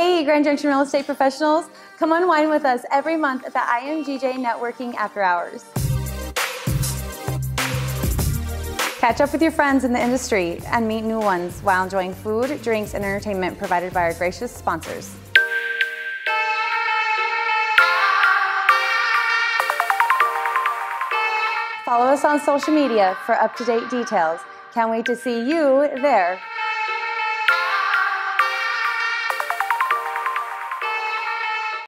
Hey, Grand Junction Real Estate Professionals, come unwind with us every month at the IAMGJ Networking After Hours. Catch up with your friends in the industry and meet new ones while enjoying food, drinks, and entertainment provided by our gracious sponsors. Follow us on social media for up to date details. Can't wait to see you there.